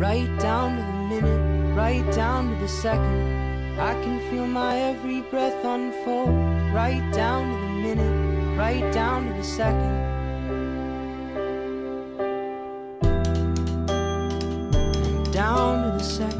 right down to the minute, right down to the second. I can feel my every breath unfold, right down to the minute, right down to the second. Down to the second.